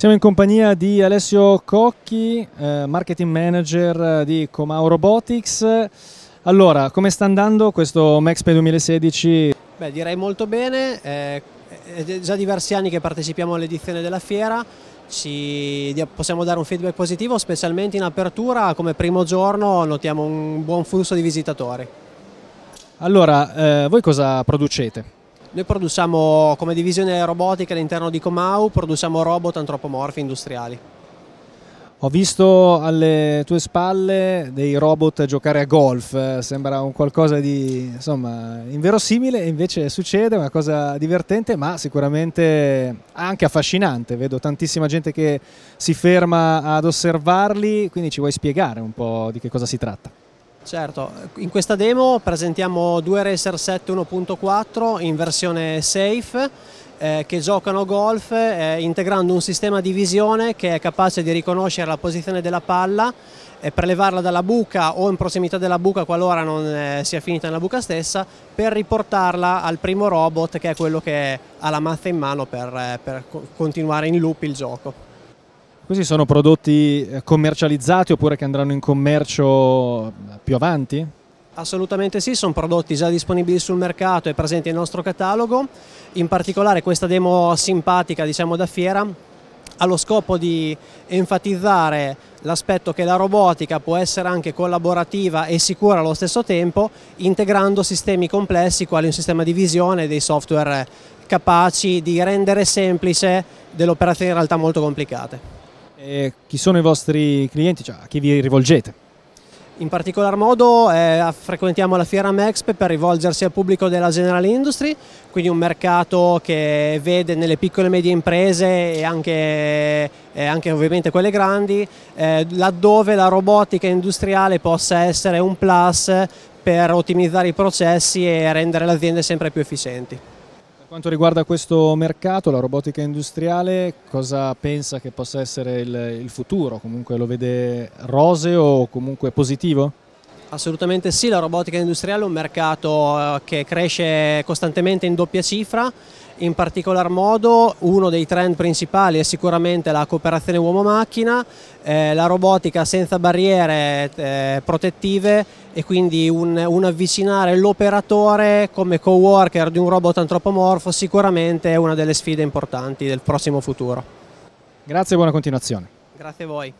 Siamo in compagnia di Alessio Cocchi, eh, marketing manager di Comau Robotics. Allora, come sta andando questo Mexpe 2016? Beh, direi molto bene, eh, è già diversi anni che partecipiamo all'edizione della fiera, ci possiamo dare un feedback positivo, specialmente in apertura, come primo giorno notiamo un buon flusso di visitatori. Allora, eh, voi cosa producete? Noi produciamo come divisione robotica all'interno di Comau, produciamo robot antropomorfi industriali. Ho visto alle tue spalle dei robot giocare a golf, sembra un qualcosa di insomma inverosimile, invece succede, una cosa divertente ma sicuramente anche affascinante. Vedo tantissima gente che si ferma ad osservarli, quindi ci vuoi spiegare un po' di che cosa si tratta? Certo, in questa demo presentiamo due Racer 7 1.4 in versione safe eh, che giocano golf eh, integrando un sistema di visione che è capace di riconoscere la posizione della palla e prelevarla dalla buca o in prossimità della buca qualora non eh, sia finita nella buca stessa per riportarla al primo robot che è quello che ha la mazza in mano per, eh, per continuare in loop il gioco. Questi sono prodotti eh, commercializzati oppure che andranno in commercio più avanti? Assolutamente sì, sono prodotti già disponibili sul mercato e presenti nel nostro catalogo. In particolare questa demo simpatica diciamo da fiera ha lo scopo di enfatizzare l'aspetto che la robotica può essere anche collaborativa e sicura allo stesso tempo, integrando sistemi complessi quali un sistema di visione e dei software capaci di rendere semplice delle operazioni in realtà molto complicate. E chi sono i vostri clienti, cioè a chi vi rivolgete? In particolar modo eh, frequentiamo la Fiera Mexp per rivolgersi al pubblico della General Industry, quindi un mercato che vede nelle piccole e medie imprese e anche, eh, anche ovviamente quelle grandi, eh, laddove la robotica industriale possa essere un plus per ottimizzare i processi e rendere le aziende sempre più efficienti quanto riguarda questo mercato, la robotica industriale, cosa pensa che possa essere il, il futuro? Comunque lo vede roseo o comunque positivo? Assolutamente sì, la robotica industriale è un mercato eh, che cresce costantemente in doppia cifra, in particolar modo uno dei trend principali è sicuramente la cooperazione uomo-macchina, eh, la robotica senza barriere eh, protettive e quindi un, un avvicinare l'operatore come co-worker di un robot antropomorfo sicuramente è una delle sfide importanti del prossimo futuro. Grazie e buona continuazione. Grazie a voi.